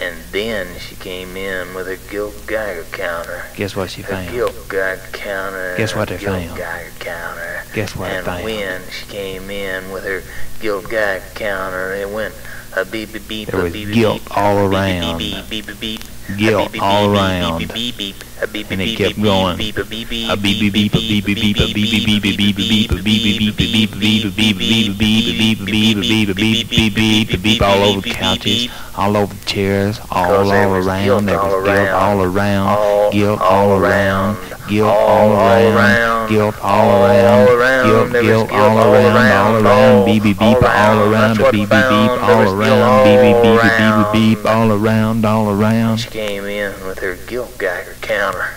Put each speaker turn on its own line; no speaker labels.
And then she came in with her Guilt Geiger counter.
Guess what she found?
Guilt Geiger counter.
Guess what they found?
Geiger counter.
Guess what
and
they found?
And when she came in with her Guilt Geiger counter, it went a beep beep beep.
There was
beep, beep,
guilt
beep,
all
a beep,
around.
Beep beep beep beep. beep,
Guilt
a beep, beep,
all
beep,
around.
Beep beep beep. A beep
And it
beep
kept
beep,
going.
beep beep beep beep
A beep beep beep a beep beep beep a beep beep beep a beep beep beep a beep beep beep a beep beep beep a beep beep beep a beep beep beep beep beep beep beep all over couches, all over chairs, all all around. There
all
was guilt all
around.
Guilt
all
around. Guilt
All-
around. Guilt
All
around. Guilt
There was
guilt all around. All
around.
Beep beep
all
beep all
around.
around.
That's what
Beep beep beep all around. Beep beep beep
all
beep beep
around.
all around. All around.
She came in with her guilt Geiger counter.